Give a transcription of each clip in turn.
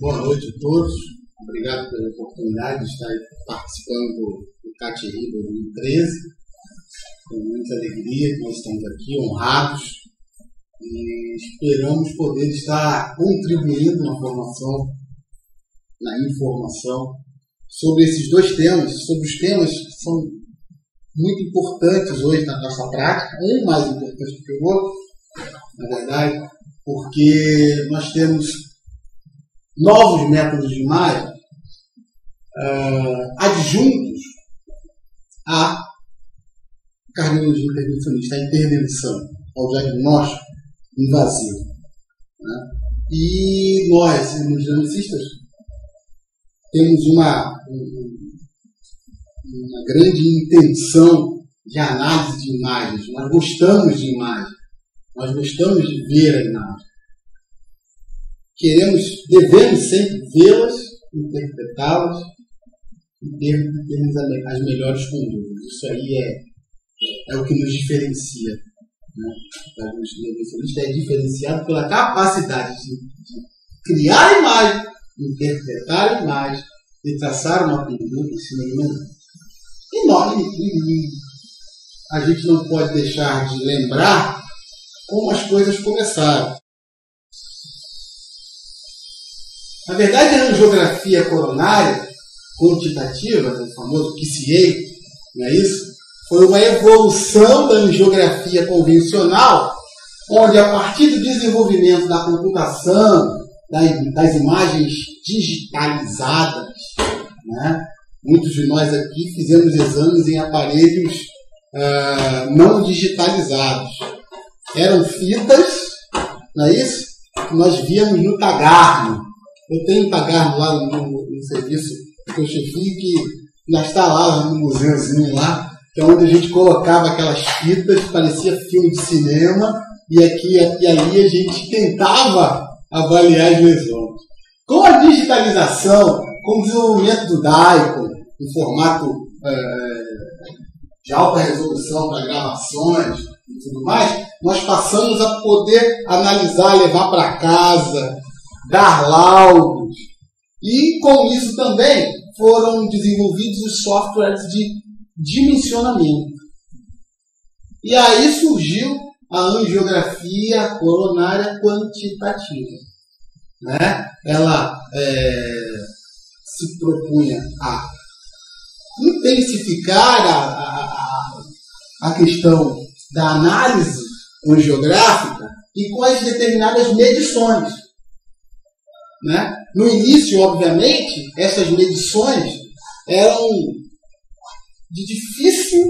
Boa noite a todos. Obrigado pela oportunidade de estar participando do, do CAT Rio 2013. Com muita alegria que nós estamos aqui, honrados, e esperamos poder estar contribuindo na formação, na informação, sobre esses dois temas, sobre os temas que são muito importantes hoje na nossa prática, um mais importante do que o outro, na verdade, porque nós temos novos métodos de imagem uh, adjuntos à cardiologia intervencionista, à intervenção, ao diagnóstico invasivo. Né? E nós, hemodinamicistas, temos uma, uma grande intenção de análise de imagens. Nós gostamos de imagens. Nós gostamos de ver a imagem. Queremos, devemos sempre vê-las, interpretá-las e ter, termos as melhores condutas. Isso aí é, é o que nos diferencia. Né? O é diferenciado pela capacidade de, de criar imagem, interpretar imagem e traçar uma conduta uma E nós, e, a gente não pode deixar de lembrar como as coisas começaram. Na verdade, a angiografia coronária quantitativa, o famoso PCA, não é isso? Foi uma evolução da angiografia convencional, onde a partir do desenvolvimento da computação, das imagens digitalizadas, né? muitos de nós aqui fizemos exames em aparelhos uh, não digitalizados eram fitas, não é isso? Que nós víamos no Tagarno. Eu tenho um Tagarno lá no, no serviço que eu chefio que ainda está lá no museuzinho lá, que é onde a gente colocava aquelas fitas, parecia filme de cinema, e aqui e ali a gente tentava avaliar as lesões. Com a digitalização, com o desenvolvimento do DAICO, em formato é, de alta resolução para gravações e tudo mais, nós passamos a poder analisar, levar para casa, dar laudos. E com isso também foram desenvolvidos os softwares de dimensionamento. E aí surgiu a angiografia coronária quantitativa. Né? Ela é, se propunha a intensificar a, a, a, a questão da análise geográfica e com as determinadas medições. Né? No início, obviamente, essas medições eram de difícil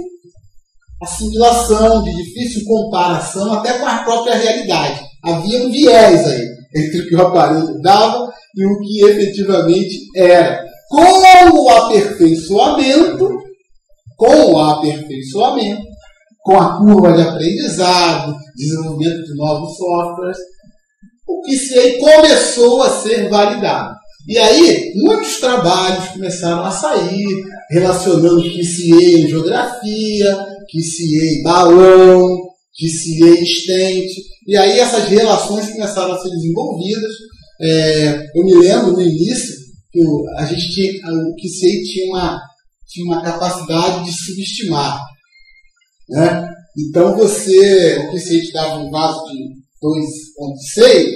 assimilação, de difícil comparação até com a própria realidade. Havia um viés aí entre o que o aparelho dava e o que efetivamente era. Com o aperfeiçoamento, com o aperfeiçoamento, com a curva de aprendizado, desenvolvimento de novos softwares, o PCA começou a ser validado. E aí, muitos trabalhos começaram a sair, relacionando PCA em geografia, PCA balão, PCA estente. E aí essas relações começaram a ser desenvolvidas. É, eu me lembro no início que a gente tinha, o PCA tinha uma, tinha uma capacidade de subestimar. Né? Então você, o que você dava um vaso de 2,6,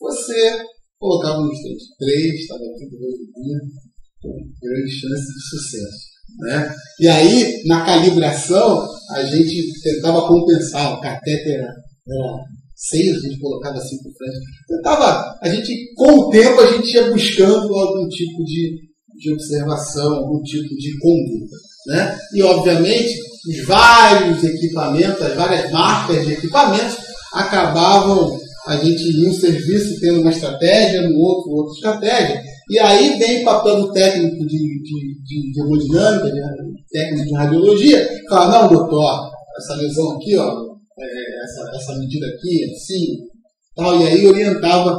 você colocava no estante 3, estava tudo resolvido, com grande chance de sucesso. Né? E aí, na calibração, a gente tentava compensar, o catéter era, era 6, a gente colocava assim por frente. Tentava, a gente, com o tempo, a gente ia buscando algum tipo de, de observação, algum tipo de conduta. Né? E, obviamente, os vários equipamentos, as várias marcas de equipamentos, acabavam a gente em um serviço tendo uma estratégia, no outro outra estratégia. E aí vem o papel do técnico de, de, de, de hemodinâmica, de, técnico de radiologia, fala, não, doutor, essa lesão aqui, ó, é, essa, essa medida aqui, assim, tal, e aí orientava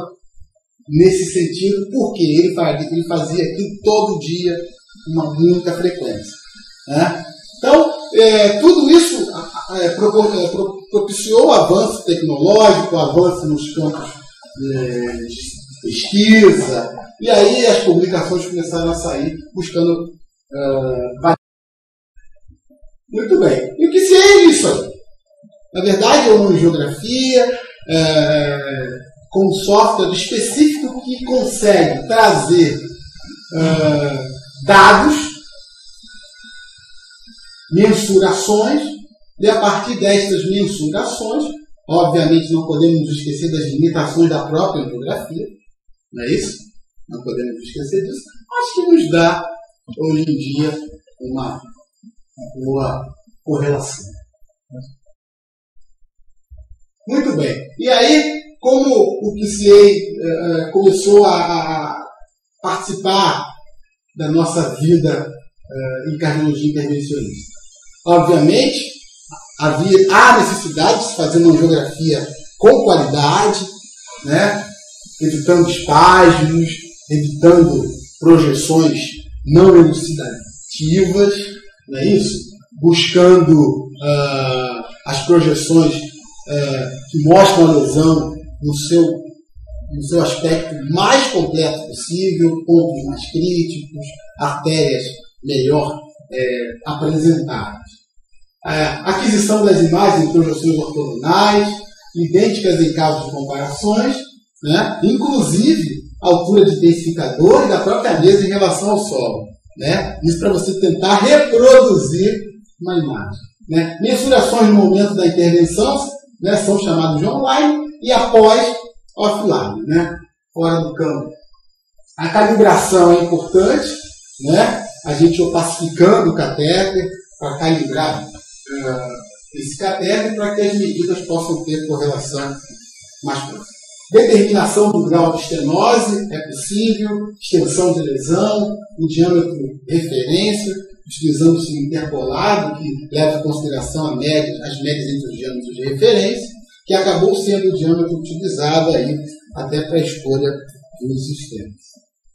nesse sentido, porque ele fazia, ele fazia aquilo todo dia, com uma muita frequência. Né? Então, é, tudo isso é, é propiciou o avanço tecnológico, o avanço nos campos é, de pesquisa, E aí as publicações começaram a sair buscando uh, Muito bem. E o que é isso aí? Na verdade, é uma geografia é, com um software específico que consegue trazer uh, dados, mensurações, e a partir destas mensurações, obviamente não podemos esquecer das limitações da própria geografia, não é isso? Não podemos esquecer disso. Acho que nos dá, hoje em dia, uma boa correlação. Muito bem. E aí, como o PCA uh, começou a, a, participar da nossa vida uh, em cardiologia intervencionista? Obviamente, havia, há necessidade de se fazer uma geografia com qualidade, né? evitando espasmos, evitando projeções não elucidativas, não é isso? Buscando uh, as projeções uh, que mostram a lesão no seu, no seu aspecto mais completo possível, pontos mais críticos, artérias melhor é, apresentadas. A aquisição das imagens em projeções ortogonais, idênticas em casos de comparações, né? inclusive altura de intensificador e da própria mesa em relação ao solo. Né? Isso para você tentar reproduzir uma imagem. Né? Mensurações no momento da intervenção né? são chamadas de online e após offline, né? fora do campo. A calibração é importante, né? a gente opacificando o catéter para calibrar esse catéter para que as medidas possam ter correlação mais próxima. Determinação do grau de estenose é possível, extensão de lesão, o diâmetro referência, utilizando-se o interpolado, que leva em consideração a média, as médias entre os diâmetros de referência, que acabou sendo o diâmetro utilizado aí até para a escolha dos sistemas.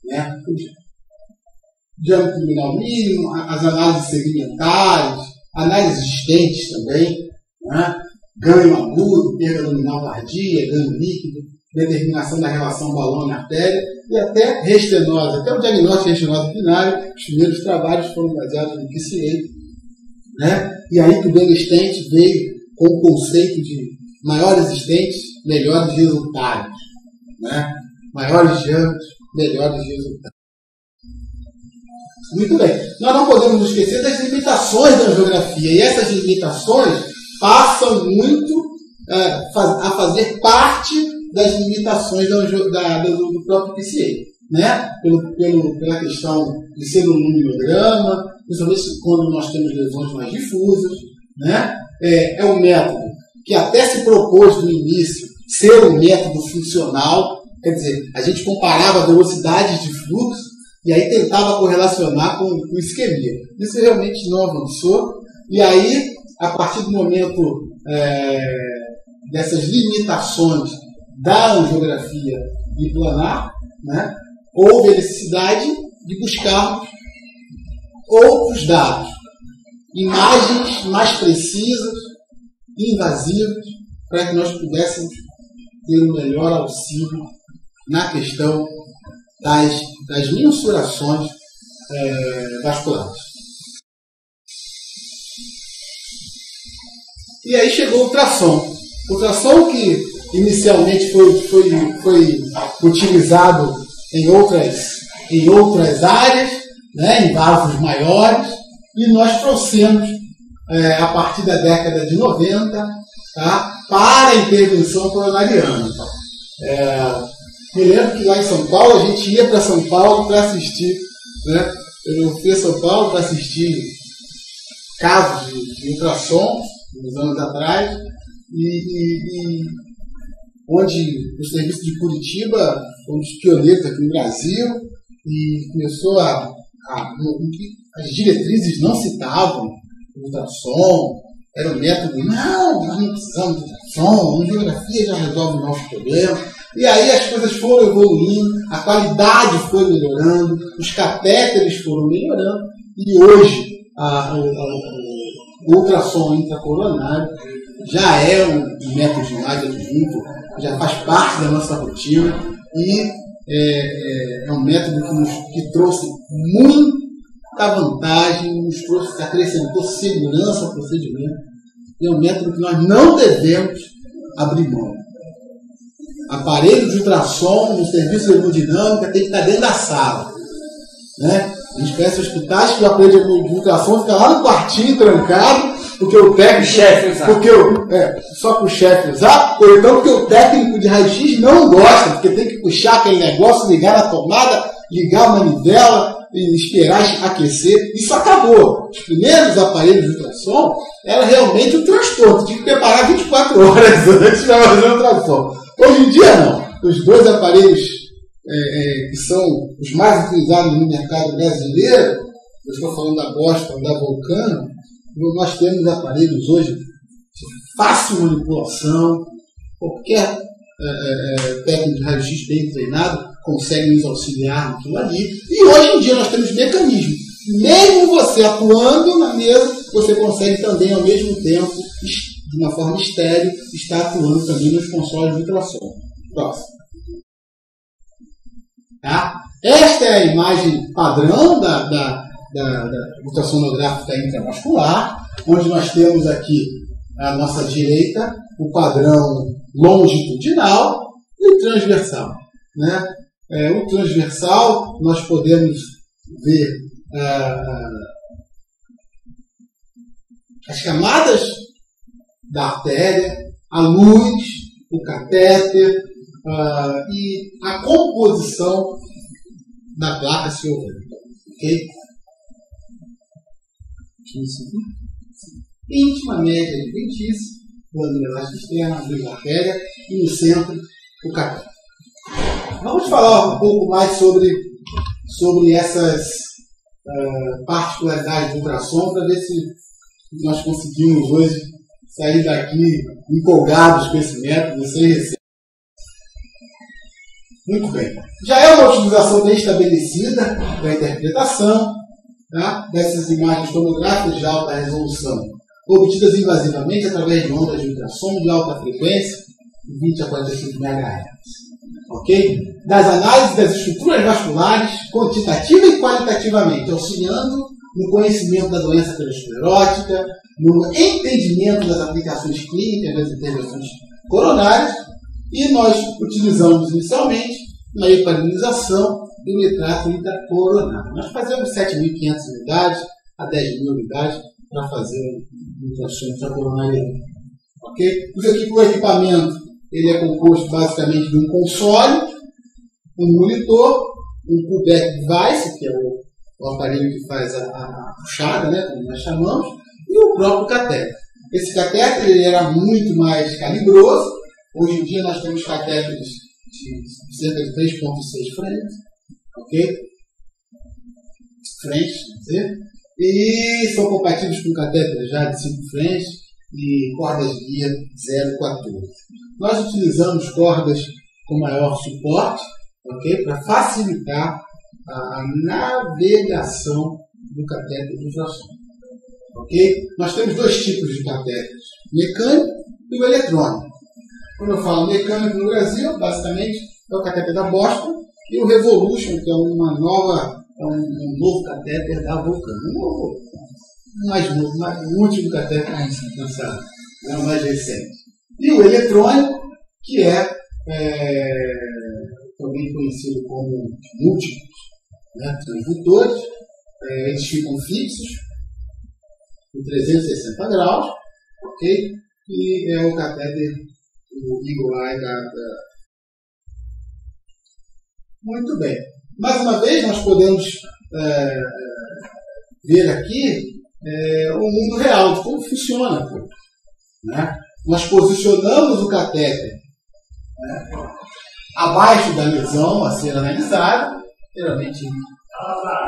Né? O diâmetro nominal mínimo, as análises segmentares, análises existentes também, né? ganho agudo, perda nominal tardia, ganho líquido, determinação da relação balão e até restenose, até o diagnóstico de restenose binário, os primeiros trabalhos foram baseados no PCA. Né? E aí que o Stent veio com o conceito de maiores estentes, melhores resultados. Né? Maiores diâmetros, melhores resultados. Muito bem. Nós não podemos esquecer das limitações da geografia. E essas limitações passam muito é, a fazer parte das limitações da, da, do, próprio PCA. Né? Pelo, pelo, pela questão de ser um numerograma, principalmente quando nós temos lesões mais difusas. Né? É, é um método que até se propôs no início ser um método funcional, quer dizer, a gente comparava velocidades de fluxo e aí tentava correlacionar com, com isquemia. Isso realmente não avançou, e aí, a partir do momento é, dessas limitações da angiografia biplanar, né, houve a necessidade de buscarmos outros dados, imagens mais precisas, invasivas, para que nós pudéssemos ter um melhor auxílio na questão das, das mensurações é, vasculares. E aí chegou o ultrassom. O ultrassom que inicialmente foi, foi, foi utilizado em outras, em outras áreas, né, em vasos maiores, e nós trouxemos é, a partir da década de 90 tá, para a intervenção coronariana. É, me lembro que lá em São Paulo a gente ia para São Paulo para assistir, né? Eu fui a São Paulo para assistir casos de, de ultrassom, uns anos atrás, e, e, e onde o serviço de Curitiba foi um dos pioneiros aqui no Brasil e começou a, a as diretrizes não citavam ultrassom, era um método, não, nós não precisamos de ultrassom, a geografia já resolve o nosso problema. E aí as coisas foram evoluindo, a qualidade foi melhorando, os catéteres foram melhorando, e hoje a, a, o ultrassom intracoronário já é um método de imagem adjunto, já faz parte da nossa rotina e é, é, é um método que, nos, que trouxe muita vantagem, nos trouxe, acrescentou segurança ao procedimento. E é um método que nós não devemos abrir mão. Aparelho de ultrassom no serviço de hemodinâmica tem que estar dentro da sala. Né? A gente conhece hospitais que o aparelho de ultrassom fica lá no quartinho trancado, porque o técnico. chefe usar. Porque o, é, só para o chefe usar, ou então porque o técnico de raio-x não gosta, porque tem que puxar aquele negócio, ligar na tomada, ligar a manivela e esperar aquecer. Isso acabou. Os primeiros aparelhos de ultrassom era realmente um transtorno. Tinha que preparar 24 horas antes para fazer o ultrassom. Hoje em dia não. Os dois aparelhos é, é, que são os mais utilizados no mercado brasileiro, eu estou falando da Boston, da Vulcano, nós temos aparelhos hoje de fácil manipulação, qualquer é, é, é técnico de raio-x bem treinado consegue nos auxiliar naquilo ali. E hoje em dia nós temos mecanismos. Mesmo você atuando na mesa, você consegue também, ao mesmo tempo, de uma forma estéreo, estar atuando também nos consoles de ultrassom. Próximo. Tá? Esta é a imagem padrão da, da, da, da ultrassonográfica intravascular, onde nós temos aqui à nossa direita o padrão longitudinal e o transversal. Né? É, o transversal, nós podemos ver ah, as camadas da artéria, a luz, o catéter ah, e a composição da placa ciovânica. Ok? Íntima média adventícia, plano elástico externo, a luz da artéria e no centro o catéter. Vamos falar um pouco mais sobre, sobre essas uh, particularidades do ultrassom para ver se nós conseguimos hoje sair daqui empolgados com esse método, sem receio. Muito bem. Já é uma utilização bem estabelecida da interpretação tá? dessas imagens tomográficas de alta resolução, obtidas invasivamente através de ondas de ultrassom de alta frequência, 20 a 45 MHz ok? Das análises das estruturas vasculares, quantitativa e qualitativamente, auxiliando no conhecimento da doença aterosclerótica, no entendimento das aplicações clínicas das intervenções coronárias, e nós utilizamos inicialmente na heparinização do nitrato intracoronário. Nós fazemos 7.500 unidades a 10.000 unidades para fazer o ultrassom intracoronário. Ok? O equipamento ele é composto basicamente de um console, um monitor, um pullback device, que é o, o aparelho que faz a, a, puxada, né, como nós chamamos, e o próprio catéter. Esse catéter ele era muito mais calibroso. Hoje em dia nós temos catéteres de cerca de 3.6 frentes, ok? Frentes, e são compatíveis com catéteres já de 5 frentes e cordas guia 014. Nós utilizamos cordas com maior suporte, ok? Para facilitar a navegação do catéter de ultrassom. Ok? Nós temos dois tipos de catéteres, mecânico e o eletrônico. Quando eu falo mecânico no Brasil, basicamente é o catéter da Boston e o Revolution, que é uma nova, é um, um novo catéter da Vulcan. Um novo, mais novo, mais, o último catéter lançado, é o mais recente. E o eletrônico, que é, é também conhecido como múltiplos né, transdutores, é, eles ficam fixos em 360 graus, ok? E é o catéter, o Eagle Eye da, da... Muito bem. Mais uma vez, nós podemos é, ver aqui é, o mundo real, de como funciona. Né? nós posicionamos o catéter né, abaixo da lesão a ser analisada, geralmente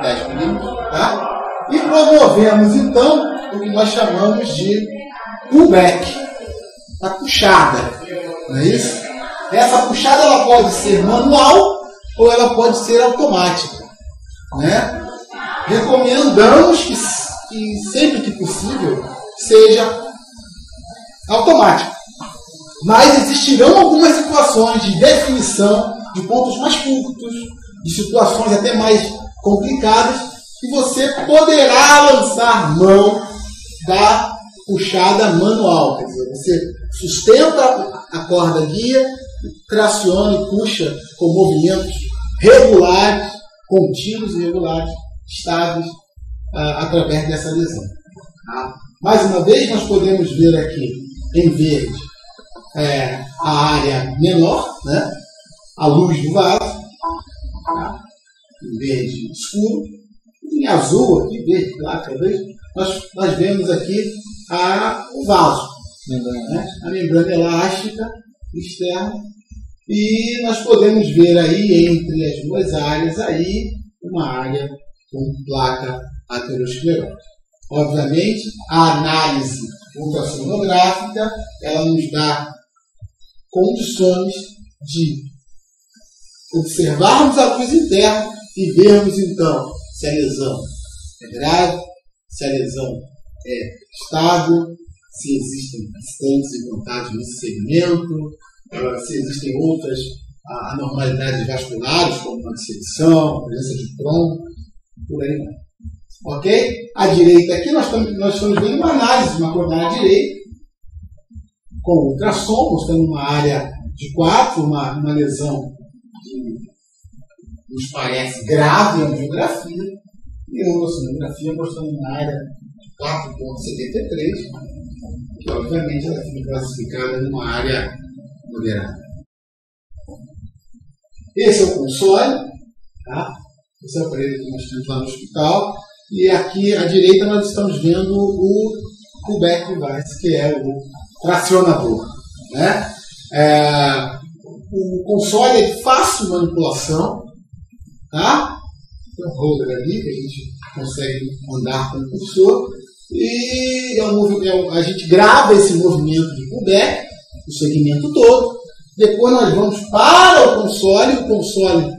10 milímetros, tá? e promovemos então o que nós chamamos de pullback, a puxada, não é isso? Essa puxada ela pode ser manual ou ela pode ser automática, né? Recomendamos que, que sempre que possível seja automático. Mas existirão algumas situações de definição de pontos mais curtos, de situações até mais complicadas, e você poderá lançar mão da puxada manual. Quer dizer, você sustenta a corda guia, traciona e puxa com movimentos regulares, contínuos e regulares, estáveis, ah, através dessa lesão. Tá? Mais uma vez, nós podemos ver aqui em verde é, a área menor, né? a luz do vaso, verde escuro, em azul, aqui, verde claro, talvez, nós, nós vemos aqui a, o vaso, né? a membrana elástica externa, e nós podemos ver aí entre as duas áreas aí uma área com placa aterosclerótica. Obviamente, a análise ultrassonográfica ela nos dá condições de observarmos a luz interna e vermos então se a lesão é grave, se a lesão é estável, se existem estentes e vantagens nesse segmento, se existem outras anormalidades vasculares, como uma dissecção, presença de trombo, por aí vai. Ok? À direita aqui nós estamos, nós estamos vendo uma análise uma coronária direita, com ultrassom, mostrando uma área de 4, uma, uma lesão nos parece grave em angiografia, e mostrando uma área de 4,73, que obviamente ela fica classificada numa área moderada. Esse é o console, tá? esse é o aparelho que nós temos lá no hospital, e aqui à direita nós estamos vendo o Quebec Device, que é o tracionador. Né? É, o console é de fácil manipulação, tá? Tem um holder ali que a gente consegue andar com o cursor e é é um, a gente grava esse movimento de pullback, o segmento todo. Depois nós vamos para o console, o console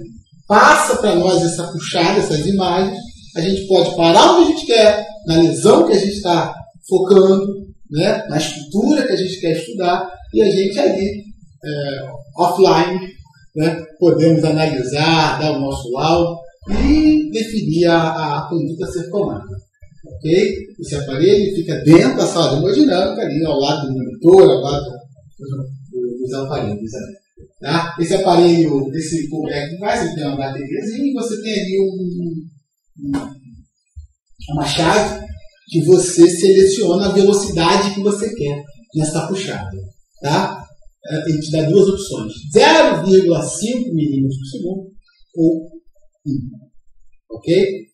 passa para nós essa puxada, essas imagens. A gente pode parar onde a gente quer, na lesão que a gente está focando, né, na estrutura que a gente quer estudar, e a gente ali é, offline, né, podemos analisar, dar o nosso laudo e definir a, a conduta a ser tomada. Ok? Esse aparelho fica dentro da sala de hemodinâmica, ali ao lado do monitor, ao lado dos aparelhos. Tá? Esse aparelho, esse coberto faz, ele tem uma bateriazinha e você tem ali um, um, uma chave que você seleciona a velocidade que você quer nessa puxada. Tá? Ele te dá duas opções: 0,5 milímetros por segundo ou 1. Ok?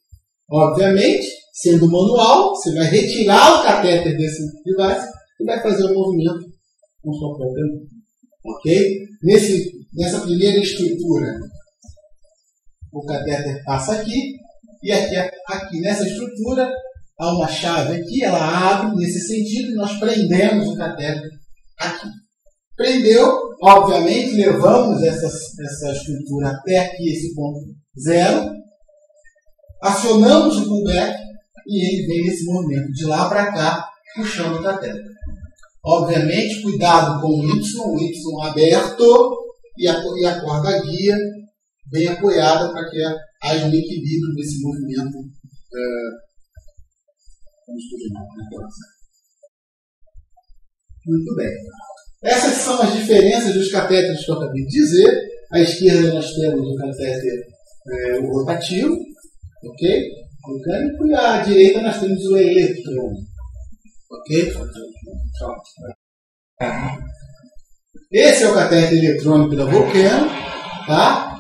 Obviamente, sendo manual, você vai retirar o catéter desse device e vai fazer o movimento com sua própria mão. Ok? Nesse, nessa primeira estrutura, o catéter passa aqui e aqui, aqui nessa estrutura há uma chave aqui, ela abre nesse sentido e nós prendemos o catéter aqui. Prendeu, obviamente, levamos essa, essa estrutura até aqui, esse ponto zero, acionamos o pullback e ele vem nesse movimento de lá para cá, puxando o catéter. Obviamente, cuidado com o Y, o Y aberto e a, e a corda guia bem apoiada para que haja um equilíbrio nesse movimento. É, vamos continuar. Muito bem. Essas são as diferenças dos catéteres que eu acabei de dizer. À esquerda nós temos o catéter é, o rotativo, ok? Mecânico, e à direita nós temos o eletrônico, ok? Esse é o catéter eletrônico da Volcano, tá?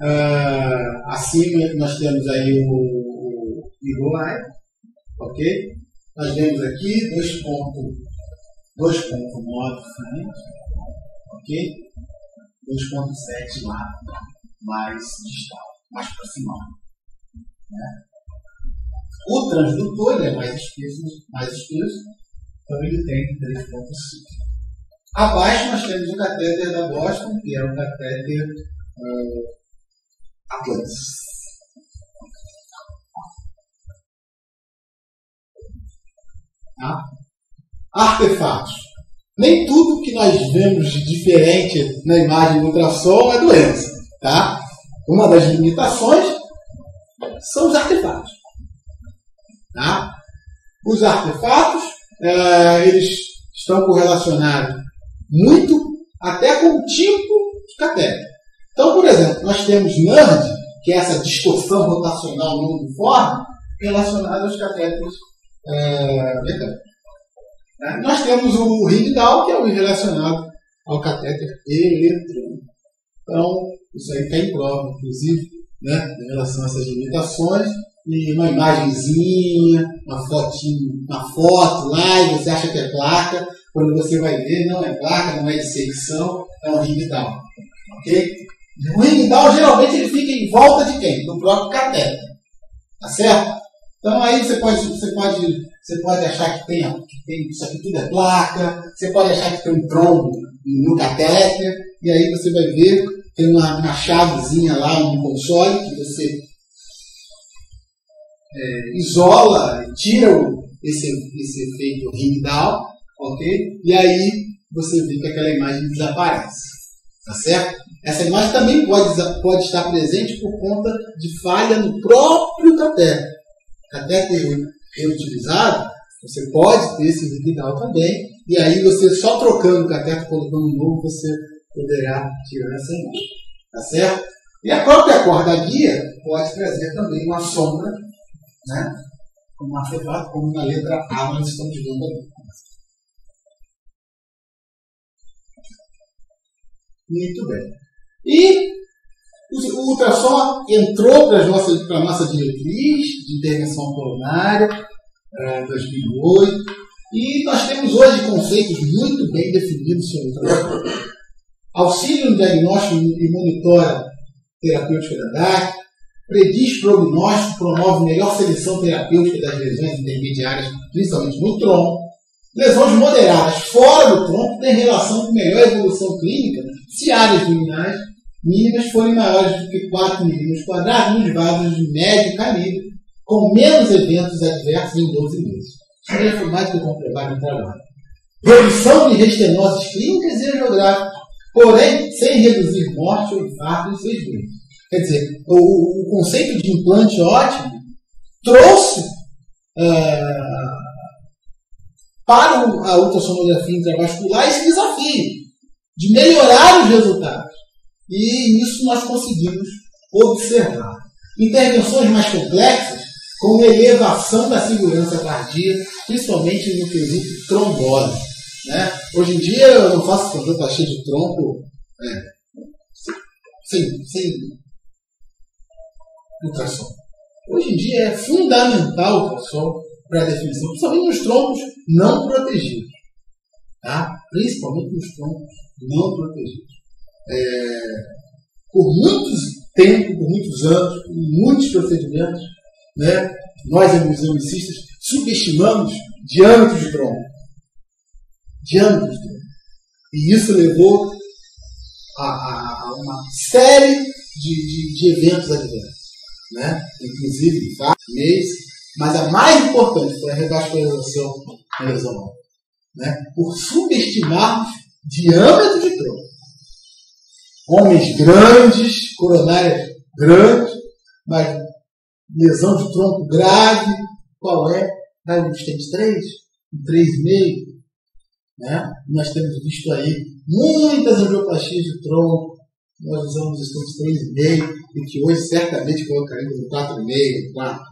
Uh, acima nós temos aí o, o Eagle ok? Nós vemos aqui dois pontos 2.9 frente, ok? 2.7 lá, mais distal, mais proximal. Né? O transdutor é mais espesso, mais espesso, então ele tem 3.5. Abaixo nós temos o catéter da Boston, que é o catéter uh, Atlas. Tá? Artefatos. Nem tudo que nós vemos de diferente na imagem do ultrassom é doença. Tá? Uma das limitações são os artefatos. Tá? Os artefatos, é, eles estão correlacionados muito até com o tipo de catéter. Então, por exemplo, nós temos NERD, que é essa distorção rotacional no uniforme, relacionada aos catéteres é, mecânicos. Né? Nós temos o Ringdown, que é o relacionado ao catéter eletrônico. Então, isso aí está em prova, inclusive, né, em relação a essas limitações. E uma imagenzinha, uma fotinho, uma foto lá, e você acha que é placa, quando você vai ver, não é placa, não é de secção, é um ringdown. Ok? O ringdown geralmente ele fica em volta de quem? Do próprio catéter. Tá certo? Então aí você pode, você pode, você pode achar que tem, que tem isso aqui tudo é placa, você pode achar que tem um trombo no catéter, e aí você vai ver, tem uma, uma chavezinha lá no console que você é, isola, tira esse, esse efeito ring ok? E aí você vê que aquela imagem desaparece, tá certo? Essa imagem também pode, pode estar presente por conta de falha no próprio catéter. Catéter reutilizado, você pode ter esse liquidal também, e aí você só trocando o cateto, colocando um novo, você poderá tirar essa imagem. Tá certo? E a própria corda guia pode trazer também uma sombra, né? como um artefato, como na letra A nós estamos vendo ali. Muito bem. E o ultrassom entrou para a nossa, nossa diretriz de intervenção coronária, é, 2008, e nós temos hoje conceitos muito bem definidos sobre o ultrassom. Auxílio no diagnóstico e monitora terapêutica da DAC, prediz prognóstico, promove melhor seleção terapêutica das lesões intermediárias, principalmente no tronco. Lesões moderadas fora do tronco têm relação com melhor evolução clínica se áreas luminais mínimas forem maiores do que 4 milímetros quadrados nos vasos de médio calibre, com menos eventos adversos em 12 meses. Isso já foi mais que comprovado no trabalho. Redução de restenoses clínicas e geográficas, porém sem reduzir morte ou infarto em seis meses. Quer dizer, o, o conceito de implante ótimo trouxe uh, para a ultrassonografia intravascular esse desafio de melhorar os resultados. E isso nós conseguimos observar. Intervenções mais complexas, como elevação da segurança cardíaca, principalmente no quesito trombose. Né? Hoje em dia eu não faço controle de tronco é, sem, sem ultrassom. Hoje em dia é fundamental o ultrassom para a definição, principalmente nos troncos não protegidos. Tá? Principalmente nos troncos não protegidos. É, por muitos tempo, por muitos anos, por muitos procedimentos, né, nós, examicistas, subestimamos diâmetro de tronco. Diâmetro de tronco. E isso levou a, a, a uma série de, de, de eventos adversos né? inclusive vários meses, mas a mais importante foi a revascularização lesão, né? por subestimarmos diâmetro de tronco. Homens grandes, coronárias grandes, mas lesão de tronco grave, qual é? Dá um stent 3, um 3,5. Né? Nós temos visto aí muitas angioplastias de tronco, nós usamos estudos 3,5 e que hoje certamente colocaremos no 4,5, 4.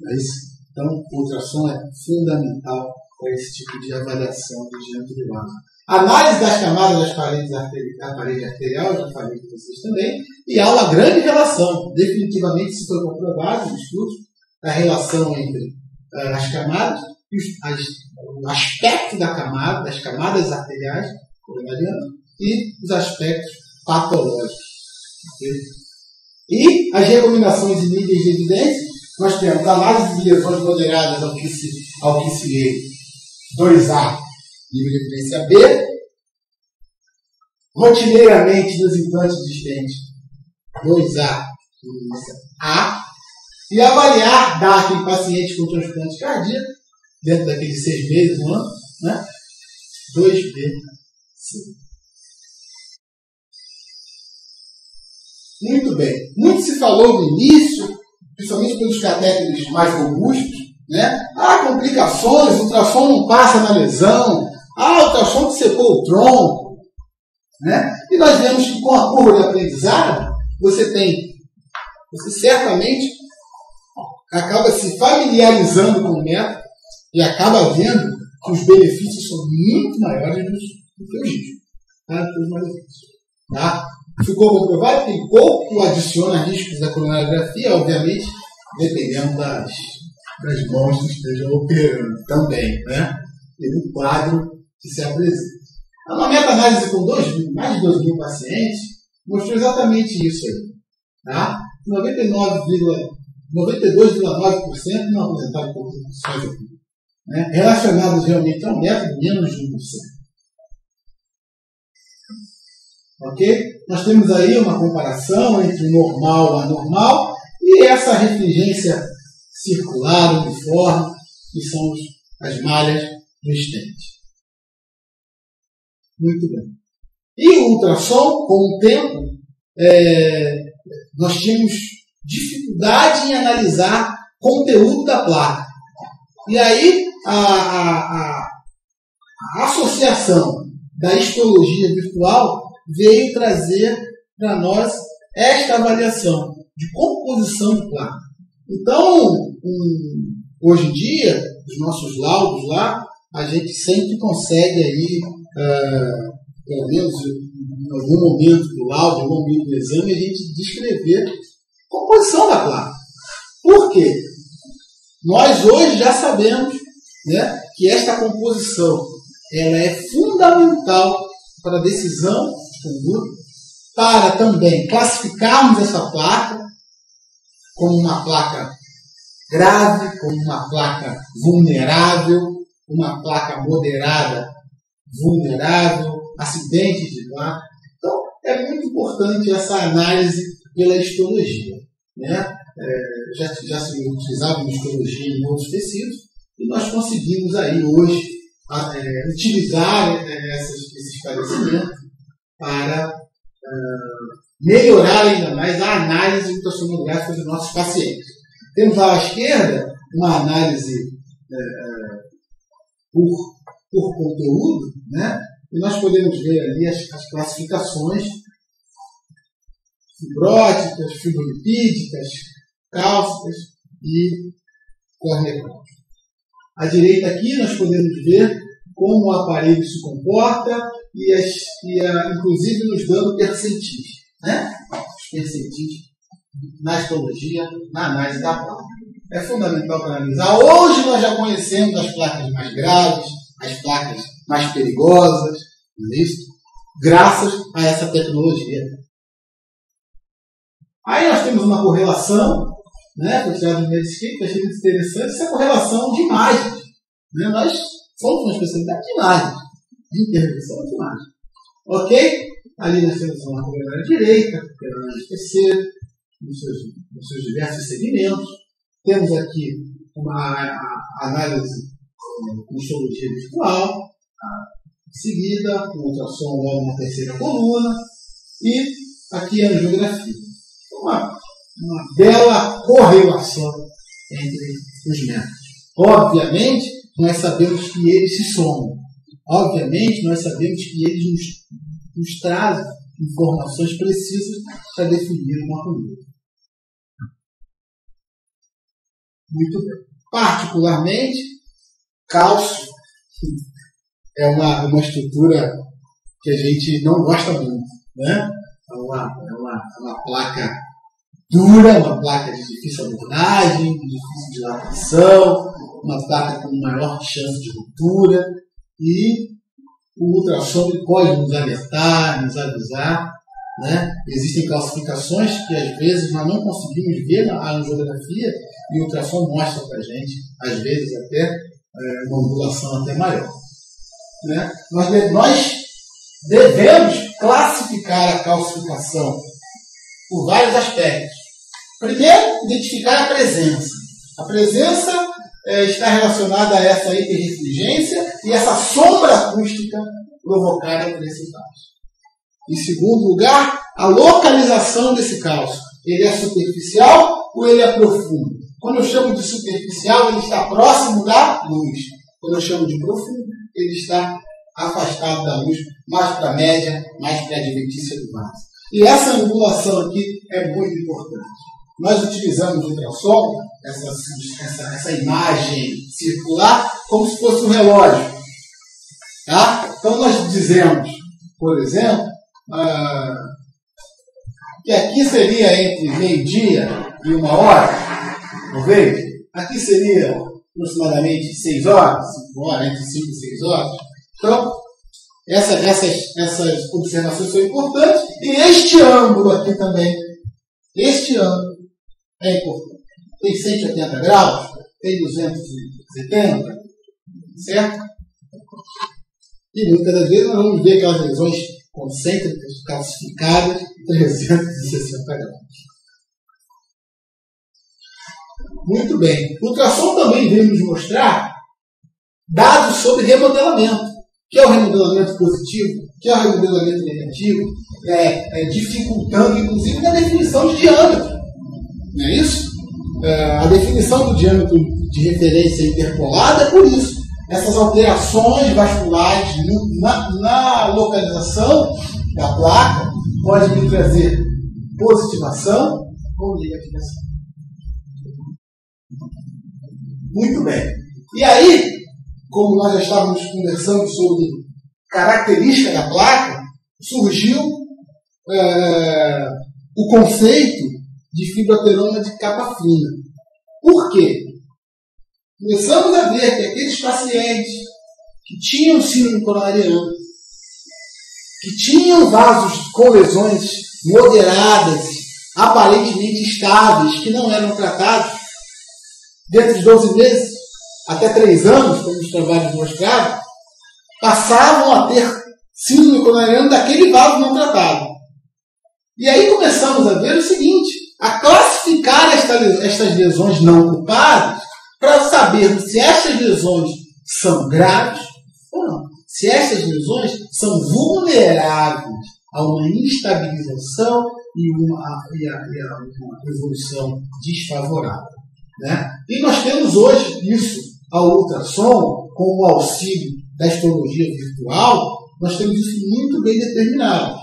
Mas, então, o ultrassom é fundamental para esse tipo de avaliação do diâmetro do vaso. Análise das camadas das paredes da parede arterial, já falei com vocês também, e há uma grande relação, definitivamente isso foi comprovado no estudo, a relação entre uh, as camadas e os, as, o aspecto da camada, das camadas arteriais e os aspectos patológicos. E as recomendações de níveis de evidência, nós temos análise de lesões moderadas ao QCE 2A, nível de evidência B, rotineiramente nos implantes existentes 2A, evidência A, e avaliar DAC em pacientes com transplante cardíaco, dentro daqueles seis meses, um ano, né? 2B, C. Muito bem. Muito se falou no início, principalmente pelos catéteres mais robustos, né? Há complicações, o ultrassom não passa na lesão, ah, o que secou o tronco. Né? E nós vemos que com a curva de aprendizado, você tem, você certamente acaba se familiarizando com o método e acaba vendo que os benefícios são muito maiores do que os riscos. Tá? Tá? Ficou comprovado que pouco adiciona riscos da coronariografia, obviamente, dependendo das, das mãos que estejam operando também, né? E do quadro que se apresenta. Uma meta-análise com dois, mais de 2 mil pacientes mostrou exatamente isso aí. Tá? 99,92,9% não apresentaram complicações aqui. Né? Relacionados realmente ao método, menos de 1%. Ok? Nós temos aí uma comparação entre normal e anormal e essa refringência circular, uniforme, que são as malhas do estente. Muito bem. E o ultrassom, com o tempo, é, nós tínhamos dificuldade em analisar conteúdo da placa. E aí a, a, a, a associação da histologia virtual veio trazer para nós esta avaliação de composição de placa. Então, um, hoje em dia, os nossos laudos lá, a gente sempre consegue aí, uh, pelo menos em algum momento do laudo, em algum momento do exame, a gente descrever a composição da placa. Por quê? Nós hoje já sabemos né, que esta composição ela é fundamental para a decisão de conduta, para também classificarmos essa placa como uma placa grave, como uma placa vulnerável, uma placa moderada, vulnerável, acidentes de placa. Então, é muito importante essa análise pela histologia. Né? É, já, já se utilizava histologia em outros tecidos e nós conseguimos aí hoje a, é, utilizar é, essas, esse esclarecimento para uh, melhorar ainda mais a análise ultrassonográfica dos nossos pacientes. Temos lá à esquerda uma análise uh, por, por conteúdo, né? e nós podemos ver ali as, as classificações fibróticas, fibrolipídicas, cálcicas e corneal. À direita aqui nós podemos ver como o aparelho se comporta e, as, e a, inclusive nos dando percentis. Né? Os percentis na histologia, na análise da placa. É fundamental para analisar. Hoje nós já conhecemos as placas mais graves, as placas mais perigosas, não é isso? Graças a essa tecnologia. Aí nós temos uma correlação né, foi tirado no Medscape, que achei muito interessante, essa correlação de imagens. Né? Nós somos uma especialidade de imagens, de intervenção de imagens. Ok? Ali nós temos uma coordenada direita, coordenada terceira, nos seus, nos seus diversos segmentos. Temos aqui uma análise com histologia virtual, tá? em seguida, um ultrassom logo na terceira coluna, e aqui a angiografia. Uma uma bela correlação entre os métodos. Obviamente, nós sabemos que eles se somam. Obviamente, nós sabemos que eles nos, nos trazem informações precisas para definir uma conduta. Muito bem. Particularmente, cálcio é uma, uma estrutura que a gente não gosta muito. Né? É, uma, é, uma, é uma placa dura, uma placa de difícil abordagem, difícil dilatação, uma placa com maior chance de ruptura e o ultrassom pode nos alertar, nos avisar. Né? Existem classificações que às vezes nós não conseguimos ver na angiografia e o ultrassom mostra para a gente, às vezes até é, uma ondulação até maior. Né? Nós, nós devemos classificar a calcificação por vários aspectos. Primeiro, identificar a presença. A presença é, está relacionada a essa hiperrefrigência e essa sombra acústica provocada por esses dados. Em segundo lugar, a localização desse cálcio. Ele é superficial ou ele é profundo? Quando eu chamo de superficial, ele está próximo da luz. Quando eu chamo de profundo, ele está afastado da luz, mais para a média, mais para a adventícia do vaso. E essa angulação aqui é muito importante. Nós utilizamos o ultrassom, essa, essa, essa imagem circular, como se fosse um relógio. Tá? Então nós dizemos, por exemplo, ah, que aqui seria entre meio-dia e uma hora, veio? Aqui seria aproximadamente seis horas, cinco horas, entre cinco e seis horas. Então, essa, essas, essas observações são importantes. E este ângulo aqui também, este ângulo é importante. Tem 180 graus, tem 270, certo? E muitas das vezes nós vamos ver aquelas lesões concêntricas calcificadas em 360 graus. Muito bem. O ultrassom também veio nos mostrar dados sobre remodelamento. Que é o remodelamento positivo? Que é o remodelamento negativo? É, é dificultando, inclusive, a definição de diâmetro. Não é isso? É, a definição do diâmetro de referência interpolada é por isso essas alterações vasculares na, na localização da placa podem trazer positivação ou negativação. Muito bem. E aí, como nós já estávamos conversando sobre característica da placa, surgiu é, o conceito de fibroteroma de capa fina. Por quê? começamos a ver que aqueles pacientes que tinham síndrome coronariana, que tinham vasos com lesões moderadas, aparentemente estáveis, que não eram tratados, dentro de 12 meses, até 3 anos, como os trabalhos mostraram, passavam a ter síndrome coronariana daquele vaso não tratado. E aí começamos a ver o seguinte, a classificar estas lesões não ocupadas para sabermos se essas lesões são graves ou não. Se essas lesões são vulneráveis a uma instabilização e uma, e a, e a, uma evolução desfavorável. Né? E nós temos hoje isso, ao ultrassom, com o auxílio da histologia virtual, nós temos isso muito bem determinado.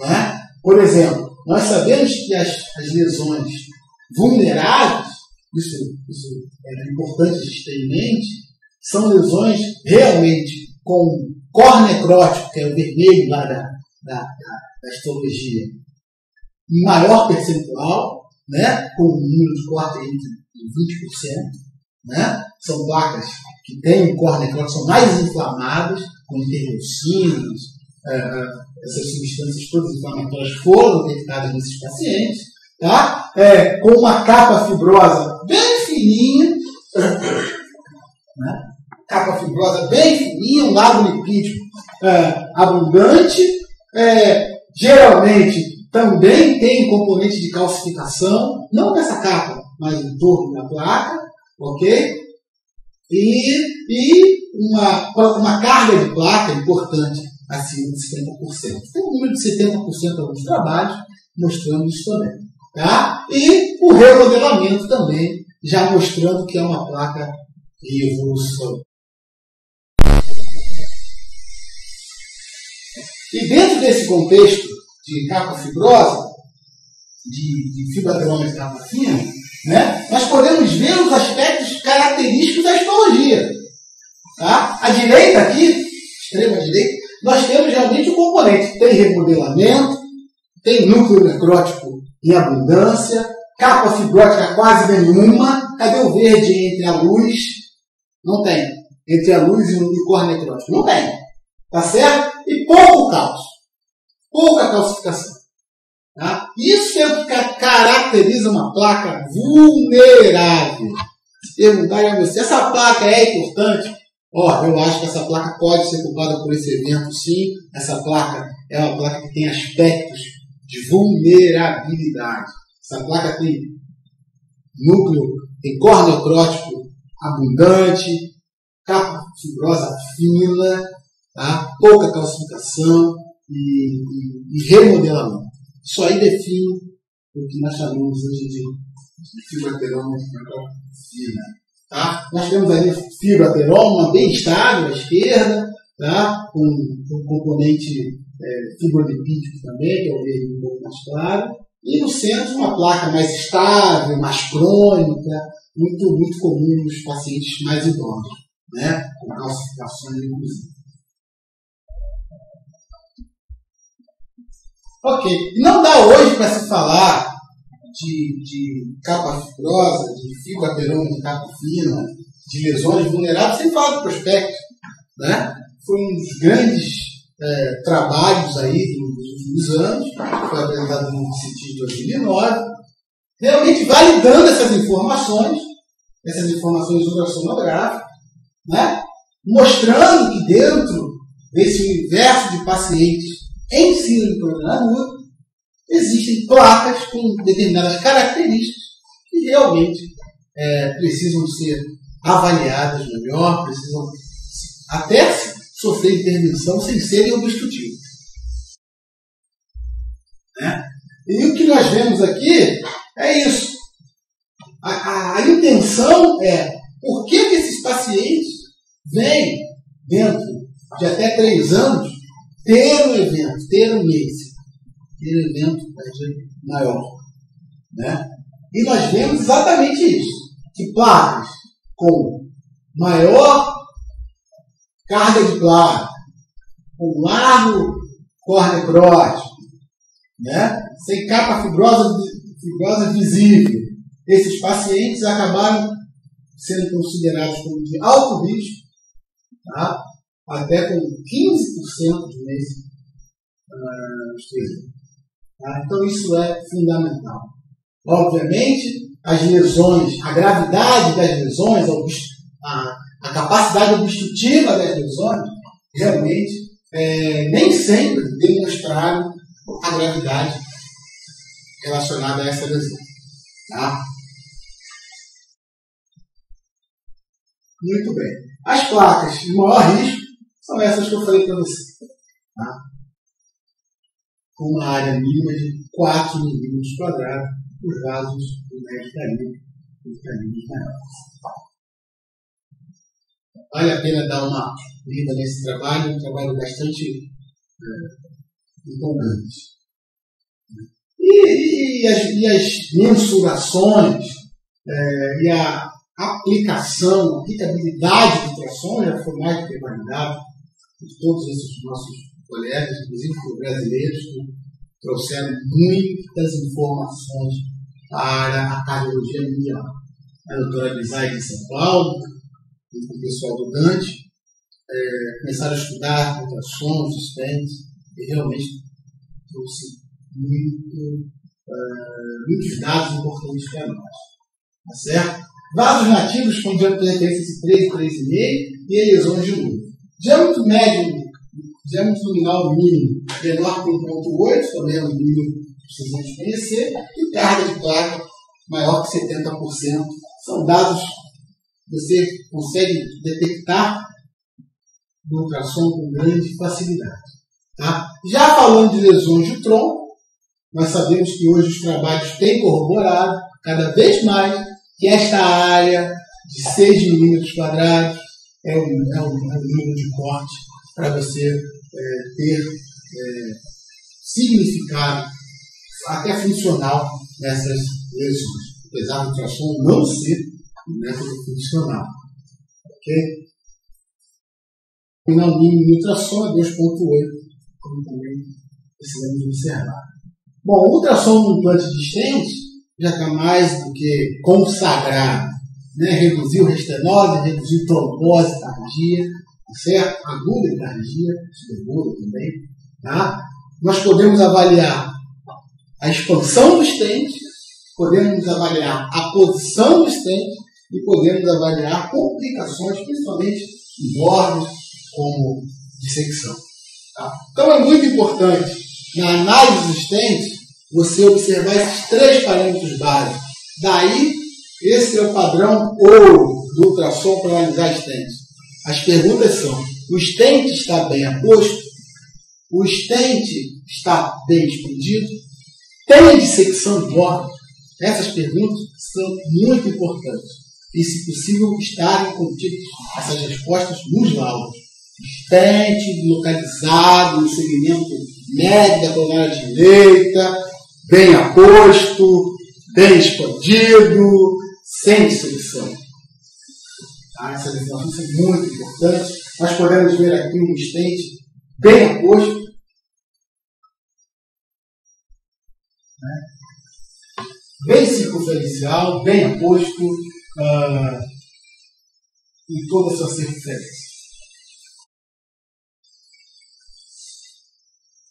Né? Por exemplo, nós sabemos que as, as lesões vulneráveis isso, isso é importante a gente ter em mente, são lesões realmente com cor necrótico, que é o vermelho lá da, da, da, em maior percentual, né, com um número de corte entre 20%, né, são placas que têm um cor necrótico, são mais inflamadas, com interleucinas, é, é, essas substâncias todas inflamatórias foram detectadas nesses pacientes, tá? É, com uma capa fibrosa bem fininha, né? capa fibrosa bem fininha, um lado lipídico é, abundante, é, geralmente também tem componente de calcificação, não nessa capa, mas em torno da placa, ok? E, e uma, uma carga de placa importante acima de 70%. Tem um número de 70% em alguns trabalhos mostrando isso também. Tá? E o remodelamento também, já mostrando que é uma placa de evolução. E dentro desse contexto de capa fibrosa, de, de fibroadenoma de capa fina, né, nós podemos ver os aspectos característicos da histologia. Tá? A direita aqui, extrema direita, nós temos realmente o componente. Tem remodelamento, tem núcleo necrótico em abundância, capa fibrótica quase nenhuma. Cadê o verde entre a luz? Não tem. Entre a luz e o cor necrótico. Não tem. Tá certo? E pouco cálcio. Pouca calcificação. Tá? Isso é o que caracteriza uma placa vulnerável. Se perguntarem a você, essa placa é importante? Ó, oh, eu acho que essa placa pode ser culpada por esse evento, sim. Essa placa é uma placa que tem aspectos de vulnerabilidade. Essa placa tem núcleo, tem corneocrótico abundante, capa fibrosa fina, tá? pouca calcificação e, e, e remodelamento. Isso aí define o que nós chamamos hoje de fibroateroma fina. Tá? Nós temos ali fibroateroma bem estável à esquerda, tá? com um componente é, fibrolipídico também, que é o verde um pouco mais claro. E no centro, uma placa mais estável, mais crônica, muito, muito comum nos pacientes mais idosos, né? com calcificações inclusive. Ok. Não dá hoje para se falar de, de capa fibrosa, de fibra de capa fina, de lesões vulneráveis, sem falar do prospecto. Né? Foi um dos grandes é, trabalhos aí dos últimos anos, foi apresentado no CITI de 2009, realmente validando essas informações, essas informações ultrassonográficas, né? mostrando que dentro desse universo de pacientes em síndrome pulmonar aguda, existem placas com determinadas características que realmente é, precisam ser avaliadas melhor, precisam até sofrer intervenção sem serem obstrutivas. Né? E o que nós vemos aqui é isso. A, a, a intenção é por que, que esses pacientes vêm dentro de até três anos ter um evento, um evento maior. Né? E nós vemos exatamente isso. Que placas com maior carga de placa, com largo cornecrótico, né? sem capa fibrosa, fibrosa visível. Esses pacientes acabaram sendo considerados como de alto risco, tá? até com 15% de mês tá? Então isso é fundamental. Obviamente, as lesões, a gravidade das lesões, a, a capacidade obstrutiva das lesões, realmente é, nem sempre demonstraram a gravidade relacionada a essa lesão. Tá? Muito bem. As placas de maior risco são essas que eu falei para você. Tá? Com uma área mínima de 4 milímetros quadrados, os vasos do médio calibre, os calibres maiores. Vale a pena dar uma lida nesse trabalho, um trabalho bastante é, empolgante. E, e, as, e, as, mensurações é, e a aplicação, a aplicabilidade do ultrassom já foi mais que validado de todos esses nossos colegas, inclusive brasileiros, que trouxeram muitas informações para a cardiologia mundial. A doutora Bisaide de São Paulo, o pessoal do Dante, é, começaram a estudar ultrassons, stents, e realmente trouxe muito, uh, muitos dados importantes para nós. Tá certo? Vasos nativos com diâmetro de referência de 3 e 3,5 e lesões de luz. Diâmetro médio, diâmetro luminal mínimo menor que 1,8, também é um mínimo que precisamos conhecer, e carga de placa maior que 70%. São dados que você consegue detectar no ultrassom com grande facilidade. Tá? Já falando de lesões de tronco, nós sabemos que hoje os trabalhos têm corroborado cada vez mais que esta área de 6 milímetros quadrados é um, é um, é um nível de corte para você é, ter é, significado até funcional nessas lesões, apesar do ultrassom não ser um método funcional. Ok? O final mínimo de ultrassom é 2,8, como também precisamos observar. Bom, o ultrassom no implante de já está mais do que consagrado né, reduzir restenose, reduzir trombose tardia, certo? Aguda e tardia, aguda também. Tá? Nós podemos avaliar a expansão do estente, podemos avaliar a posição do estente e podemos avaliar complicações, principalmente em órgãos como dissecção. Tá? Então é muito importante, na análise do estente, você observar esses três parâmetros básicos. Daí esse é o padrão ouro do ultrassom para analisar estentes. As perguntas são: o estente está bem aposto? O estente está bem expandido? Tem dissecção de órgãos? Essas perguntas são muito importantes e, se possível, estarem contidas essas respostas nos laudos. Estente, localizado no segmento médio da coronária direita, bem aposto, bem expandido, sem dissecção. Ah, essas informações são muito importantes. Nós podemos ver aqui um estente bem aposto. Né? Bem circunferencial, bem aposto uh, em toda a sua circunferência.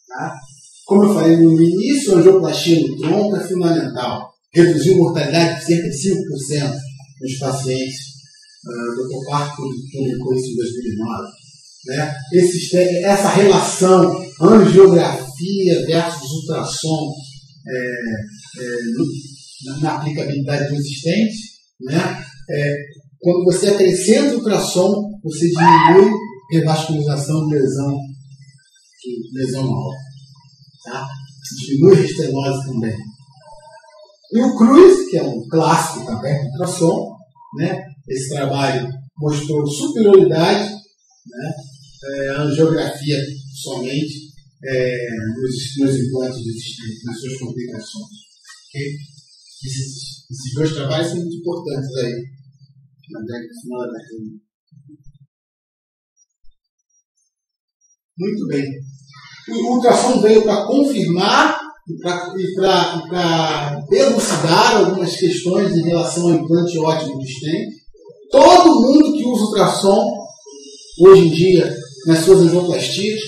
Tá? Como eu falei no início, a angioplastia no tronco é fundamental. Reduziu mortalidade de cerca de 5% nos pacientes. Uh, Dr. Parco publicou isso em 2009. Né? Essa relação angiografia versus ultrassom é, é, na aplicabilidade do existente, né? É, quando você acrescenta ultrassom, você diminui revascularização de lesão, de lesão alta. Tá? Diminui a estenose também. E o Cruz, que é um clássico também, ultrassom, né? Esse trabalho mostrou superioridade, né? é, a angiografia somente é, nos, nos implantes existentes, nas suas complicações. Okay? Esses, esses dois trabalhos são muito importantes aí. Muito bem. O ultrassom veio para confirmar e para elucidar algumas questões em relação ao implante ótimo do stent. Todo mundo que usa ultrassom, hoje em dia, nas suas angioplastias,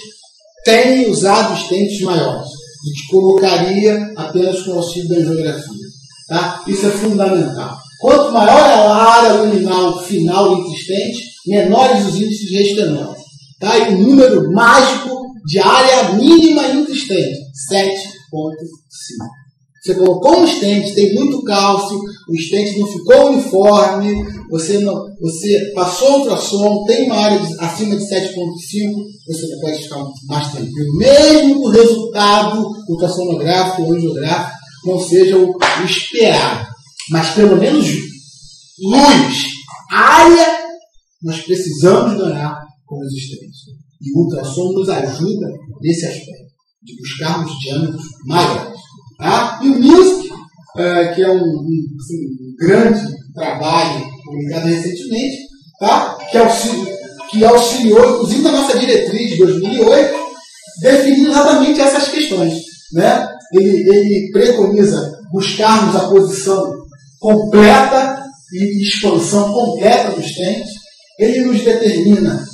tem usado stents maiores. A gente colocaria apenas com o auxílio da angiografia. Tá? Isso é fundamental. Quanto maior a área luminal final entre stents, menores os índices de estenose. Tá? E o número mágico de área mínima entre stents, 7.5. Você colocou um stent, tem muito cálcio, o stent não ficou uniforme, você, não, você passou ultrassom, tem uma área de, acima de 7,5, você pode ficar mais tranquilo. Mesmo o resultado ultrassonográfico ou angiográfico não seja o, o esperado. Mas pelo menos luz, área, nós precisamos ganhar com os stents. E o ultrassom nos ajuda nesse aspecto, de buscarmos diâmetros maiores. Tá? E o MISC, é, que é um, um, assim, um, grande trabalho publicado recentemente, tá? que, auxiliou, que auxiliou, inclusive, na nossa diretriz de 2008, definindo exatamente essas questões. Né? Ele, ele preconiza buscarmos a posição completa e expansão completa dos tênis. Ele nos determina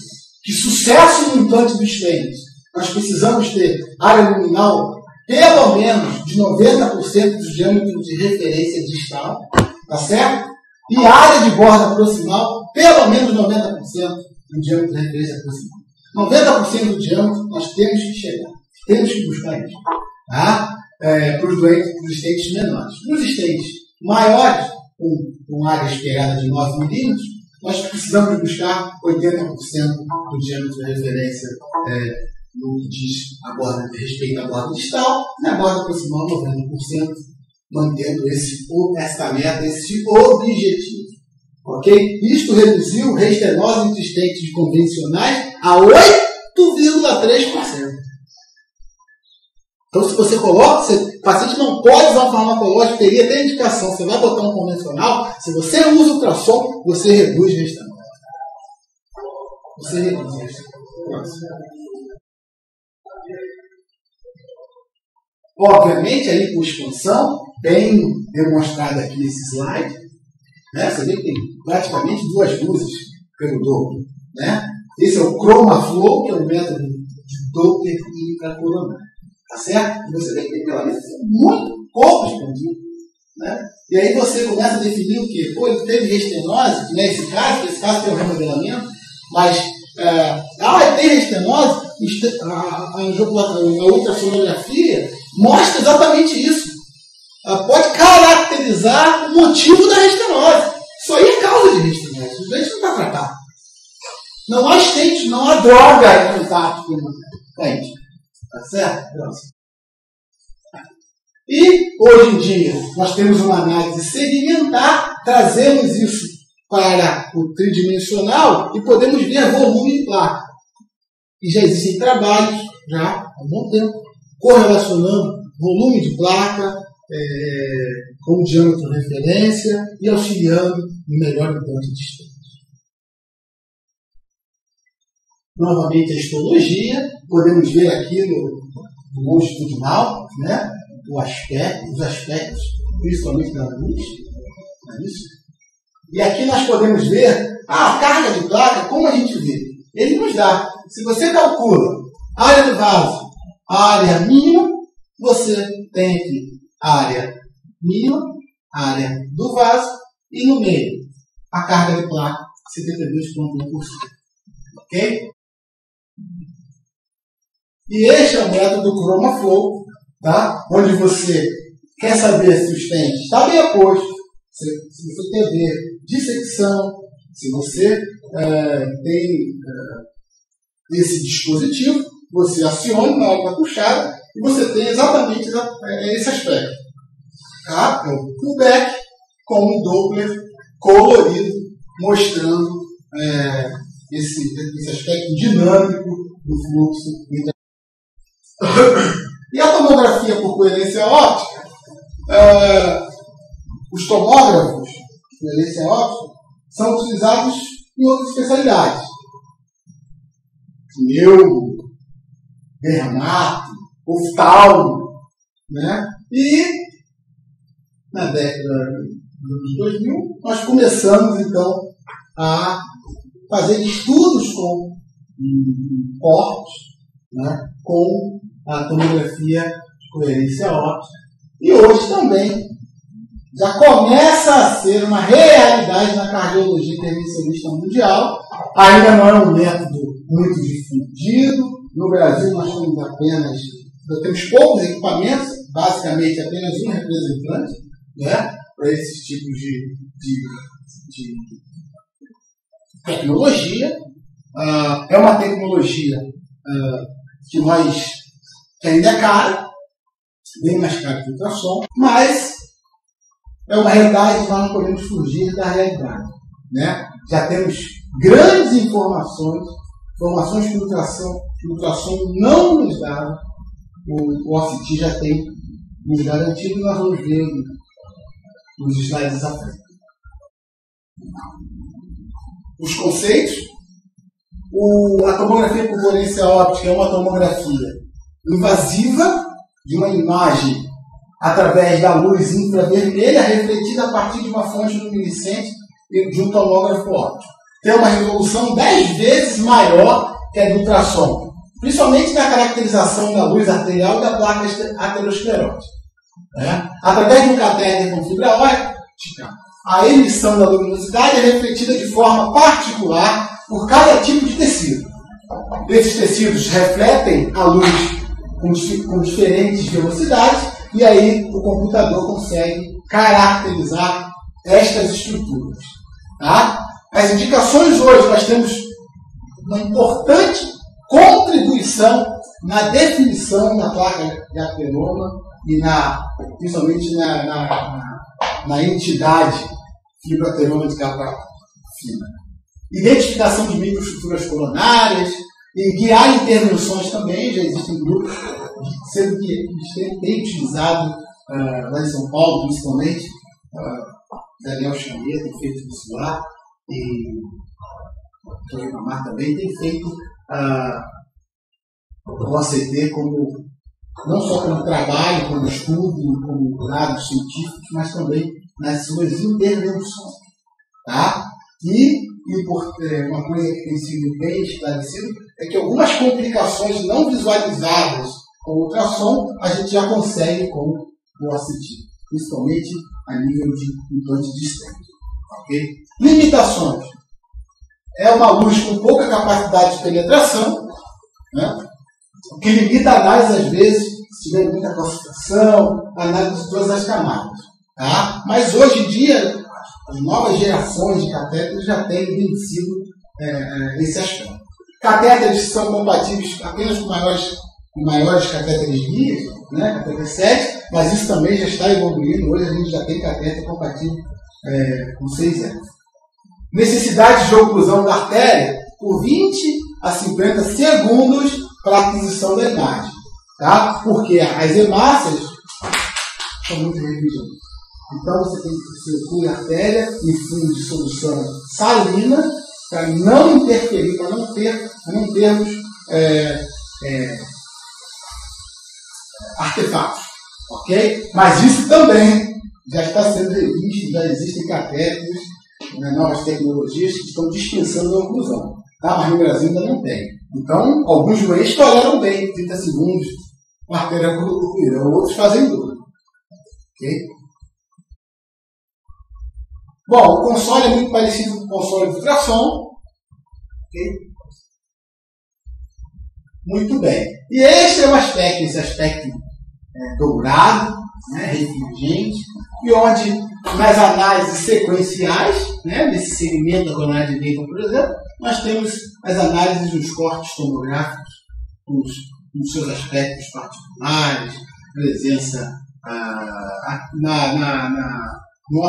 que sucesso no implante dos tênis, nós precisamos ter área luminal pelo menos de 90% do diâmetro de referência distal, tá certo? E área de borda proximal, pelo menos 90% do diâmetro de referência proximal. 90% do diâmetro nós temos que chegar, temos que buscar isso. Tá? É, para os doentes, para os estentes menores. Nos estentes maiores, com, com área esperada de 9 milímetros, nós precisamos buscar 80% do diâmetro de referência é, no que diz a borda, respeito à borda distal, e a borda proximal 90%, mantendo esse, essa meta, esse objetivo. Ok? Isto reduziu restenose existentes convencionais a 8,3%. Então, se você coloca, se o paciente não pode usar um farmacológico, teria até indicação. Você vai botar um convencional, se você usa ultrassom, você reduz restenose. Você reduz restenose. Obviamente, aí com expansão, bem demonstrada aqui nesse slide, né? você vê que tem praticamente duas luzes pelo dobro. Né? Esse é o Chroma Flow, que é o método de Doppler intracoronário. Tá certo? E você vê que tem pela vez muito pouco expandido. Né? E aí você começa a definir o quê? Pô, ele teve estenose, nesse caso, nesse caso tem um remodelamento, mas é, ah, tem estenose, a, a, a ultrassonografia mostra exatamente isso. Ela pode caracterizar o motivo da restenose. Isso aí é causa de restenose. O doente não está tratado. Não há estente, não há droga em contato com o doente. Tá certo? E, hoje em dia, nós temos uma análise segmentar, trazemos isso para o tridimensional e podemos ver volume de placa. E já existem trabalhos, já há um bom tempo, correlacionando volume de placa é, com diâmetro de referência e auxiliando no melhor enquanto distante. Novamente a histologia, podemos ver aqui no, longitudinal, né, o aspecto, os aspectos, principalmente da luz. É isso? E aqui nós podemos ver a carga de placa, como a gente vê. Ele nos dá. Se você calcula área do vaso, área mínima, você tem aqui a área mínima, a área do vaso e no meio a carga de placa, 72,1%. Ok? E este é o método do Chroma Flow, tá? onde você quer saber se o stent está bem aposto, se, se você ver dissecção, se você é, tem é, esse dispositivo, você aciona na hora da puxada e você tem exatamente é, esse aspecto. Tá? É o pullback com um Doppler colorido, mostrando é, esse, esse aspecto dinâmico do fluxo e a tomografia por coerência óptica, é, os tomógrafos de coerência óptica são utilizados em outras especialidades. Neuro, dermato, oftalmo, né? E na década dos 2000 nós começamos então a fazer estudos com corpos, né? com a tomografia de coerência óptica. E hoje também já começa a ser uma realidade na cardiologia intervencionista mundial. Ainda não é um método muito difundido. No Brasil nós temos apenas, temos poucos equipamentos, basicamente apenas um representante, né, para esses tipos de, de, de tecnologia. Uh, é uma tecnologia uh, que nós ainda é caro, bem mais caro que o ultrassom, mas é uma realidade que nós não podemos fugir da realidade. Né? Já temos grandes informações, informações que o ultrassom, que o ultrassom não nos dá, o, o OCT já tem nos garantido, e nós vamos ver nos slides à frente. Os conceitos. O, a tomografia por coerência óptica é uma tomografia invasiva de uma imagem através da luz infravermelha refletida a partir de uma fonte luminescente de um tomógrafo óptico. Tem uma resolução 10 vezes maior que a do ultrassom, principalmente na caracterização da luz arterial e da placa aterosclerótica. Né? Através de um catéter com fibra óptica, a emissão da luminosidade é refletida de forma particular por cada tipo de tecido. Esses tecidos refletem a luz com, com diferentes velocidades, e aí o computador consegue caracterizar estas estruturas. Tá? As indicações hoje, nós temos uma importante contribuição na definição da placa de ateroma e na, principalmente na, na, na, na entidade fibroateroma de capa fina. Identificação de microestruturas coronárias, e guiar intervenções também, já existem grupos, sendo que tem utilizado uh, lá em São Paulo, principalmente, uh, Daniel Xavier tem feito isso lá, e o Ribamar também tem feito uh, o ACT como, não só como trabalho, como estudo, como dados científicos, mas também nas suas intervenções. Tá? E, e é, uma coisa que tem sido bem esclarecida é que algumas complicações não visualizadas com ultrassom a gente já consegue com o ACT, principalmente a nível de implante distante. Okay? Limitações. É uma luz com pouca capacidade de penetração, né? o que limita a análise, às vezes, se tiver muita a análise de todas as camadas. Tá? Mas hoje em dia, as novas gerações de catéteres já têm vencido é, é, esse aspecto. Catéteres são compatíveis apenas com maiores, com maiores catéteres guias, né, catéter 7, mas isso também já está evoluindo. Hoje a gente já tem catéter compatível é, com 6 anos. Necessidade de oclusão da artéria por 20 a 50 segundos para aquisição da imagem. Tá? Porque as hemácias são muito religiosas. Então você tem que circular a artéria em fundo de solução salina para não interferir, para não ter, para não termos é, é, artefatos. Ok? Mas isso também já está sendo revisto, já existem catéteres, né, novas tecnologias que estão dispensando a oclusão. Tá? Mas no Brasil ainda não tem. Então, alguns doentes toleram bem, 30 segundos, com artéria outros fazem dor. Ok? Bom, o console é muito parecido com o console de ultrassom. Okay? Muito bem. E este é o aspecto, esse aspecto é, dourado, né, e onde nas análises sequenciais, né, nesse segmento da coronária direita, por exemplo, nós temos as análises dos cortes tomográficos, os, nos seus aspectos particulares, presença ah, na, na, na no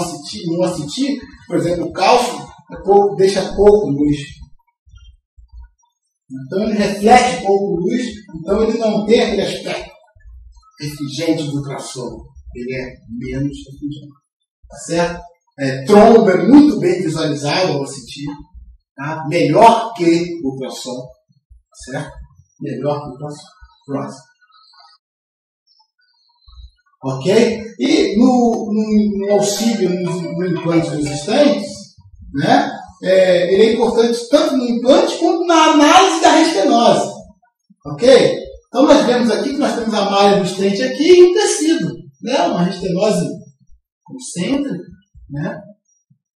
assistir, por exemplo, o cálcio é pouco, deixa pouco luz. Então ele reflete pouco luz, então ele não tem aquele aspecto refrigerante do ultrassom. Ele é menos refrigerante. Tá certo? É, trombo é muito bem visualizado ao assistir. Tá? Melhor que o ultrassom. Tá certo? Melhor que o ultrassom. Próximo. Ok? E no, no, no auxílio no, no implante dos estantes, né? É, ele é importante tanto no implante quanto na análise da restenose. Ok? Então nós vemos aqui que nós temos a malha do estente aqui e o tecido. Né? Uma restenose concêntrica. Né?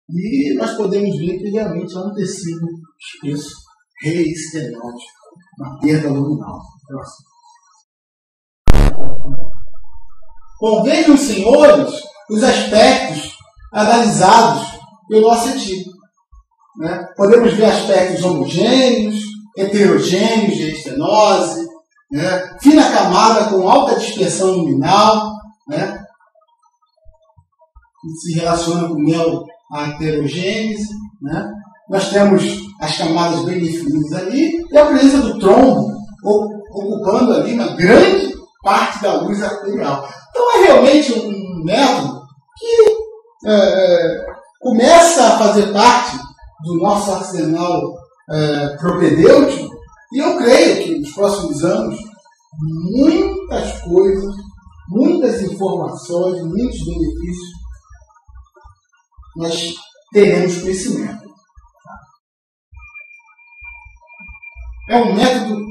E nós podemos ver que realmente é um tecido espesso, reestenótico, uma perda luminal. Próximo. Bom, vejam, senhores, os aspectos analisados pelo ACT. Né? Podemos ver aspectos homogêneos, heterogêneos de estenose, né? fina camada com alta dispersão luminal, né? Se relaciona com a heterogênese. Né? Nós temos as camadas bem definidas ali e a presença do trombo ocupando ali uma grande parte da luz arterial. Então é realmente um método que é, é, começa a fazer parte do nosso arsenal é, propedêutico e eu creio que nos próximos anos muitas coisas, muitas informações, muitos benefícios nós teremos método. É um método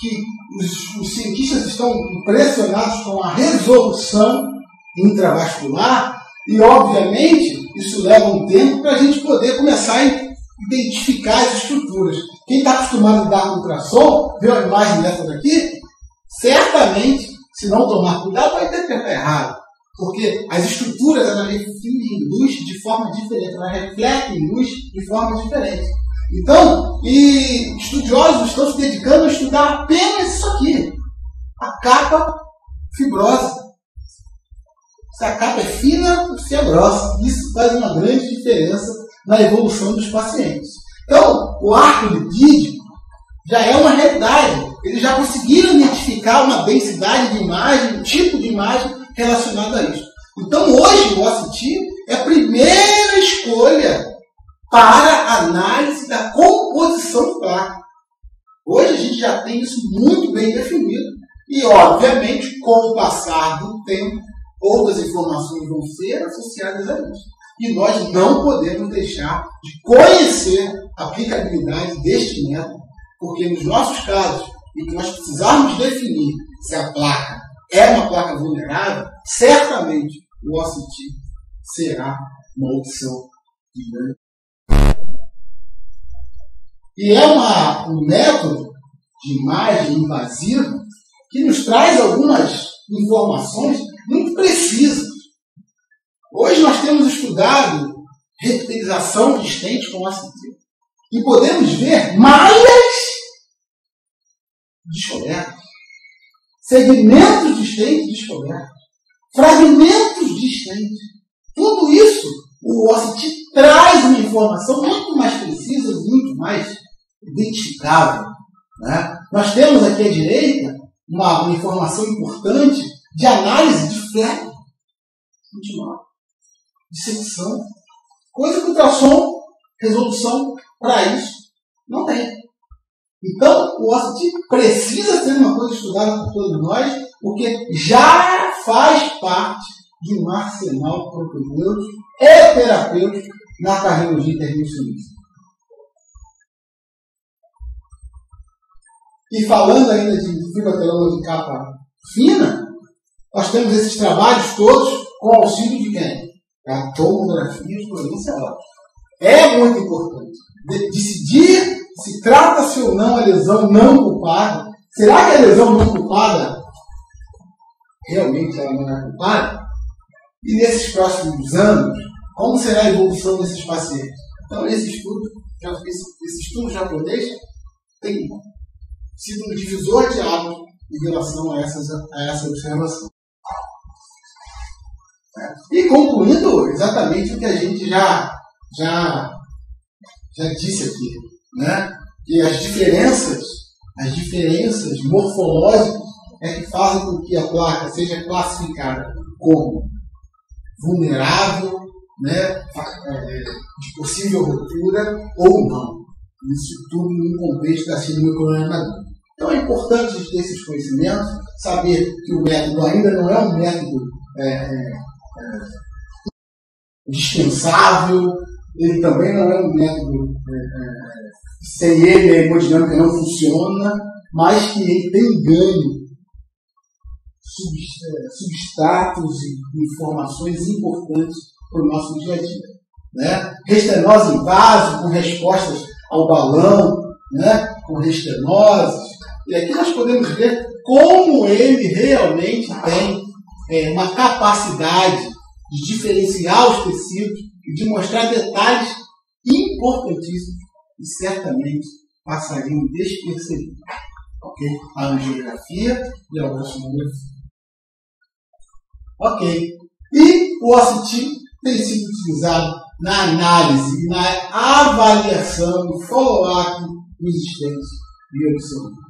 que os, os cientistas estão impressionados com a resolução intravascular e, obviamente, isso leva um tempo para a gente poder começar a identificar as estruturas. Quem está acostumado a lidar com ultrassom, vê a imagem dessa daqui, certamente, se não tomar cuidado, vai interpretar errado. Porque as estruturas elas refletem luz de forma diferente, elas refletem luz de forma diferente. Então, e estudiosos estão se dedicando a estudar apenas isso aqui. A capa fibrosa. Se a capa é fina ou se é grossa. Isso faz uma grande diferença na evolução dos pacientes. Então, o arco lipídico já é uma realidade. Eles já conseguiram identificar uma densidade de imagem, um tipo de imagem relacionado a isso. Então, hoje, o OCT é a primeira escolha para análise da composição placa. Hoje a gente já tem isso muito bem definido e, obviamente, com o passar do tempo, outras informações vão ser associadas a isso. E nós não podemos deixar de conhecer a aplicabilidade deste método, porque nos nossos casos, em que nós precisarmos definir se a placa é uma placa vulnerável, certamente o OCT será uma opção de grande e é uma, um método de imagem invasiva que nos traz algumas informações muito precisas. Hoje nós temos estudado reptilização de estentes com ACT e podemos ver malhas descobertas, segmentos de estentes descobertos, fragmentos distantes. Tudo isso, o OSCE traz uma informação muito mais precisa, muito mais identificável. Né? Nós temos aqui à direita uma, uma informação importante de análise de flare, de secção, coisa que ultrassom, resolução para isso, não tem. Então, o OSCE precisa ser uma coisa estudada por todos nós, porque já faz parte de um arsenal propedêutico e terapêutico na cardiologia intervencionista. E falando ainda de fibroteroma de capa fina, nós temos esses trabalhos todos com auxílio de quem? A tomografia de fluorescência É muito importante. De decidir se trata-se ou não a lesão não culpada. Será que a lesão não culpada realmente ela não é culpada? E nesses próximos anos, como será a evolução desses pacientes? Então, esse estudo, esse, esse estudo japonês tem sido um divisor de águas em relação a, essas, a essa observação. E concluindo exatamente o que a gente já, já, já disse aqui, né? que as diferenças, as diferenças morfológicas é que fazem com que a placa seja classificada como vulnerável, né, de possível ruptura ou não. Isso tudo no contexto da síndrome coronariana. Então é importante ter esses conhecimentos, saber que o método ainda não é um método é, é, é, dispensável, ele também não é um método é, é, sem ele a hemodinâmica não funciona, mas que ele tem ganho é, substratos e informações importantes para o nosso dia a dia. Né? Restenose em vaso, com respostas ao balão, né? com restenoses. E aqui nós podemos ver como ele realmente tem é, uma capacidade de diferenciar os tecidos e de mostrar detalhes importantíssimos e certamente passariam despercebidos. Ok? A angiografia e a ultrassonografia. Ok. E o OCT tem sido utilizado na análise e na avaliação do follow-up dos existentes bioobservantes.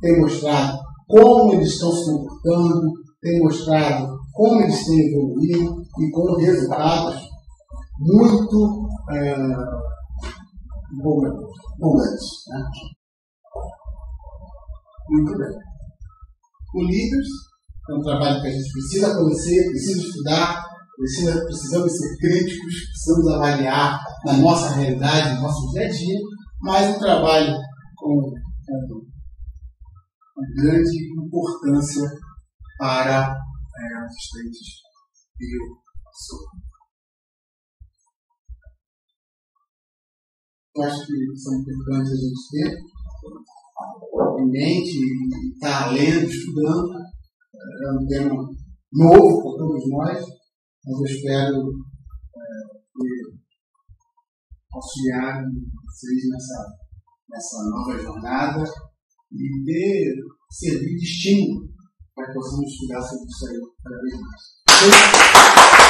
Tem mostrado como eles estão se comportando, tem mostrado como eles têm evoluído e com resultados muito é, bolantes. Né? Muito bem. O Leaders é um trabalho que a gente precisa conhecer, precisa estudar, precisa, precisamos ser críticos, precisamos avaliar na nossa realidade, no nosso dia a dia, mas um trabalho com, com grande importância para é, assistentes bio Acho que são importantes a gente ter em mente estar lendo, estudando. É um tema novo para todos nós, mas eu espero é, auxiliar vocês nessa, nessa nova jornada e ter, servir de estímulo para que possamos estudar sobre isso aí cada vez mais.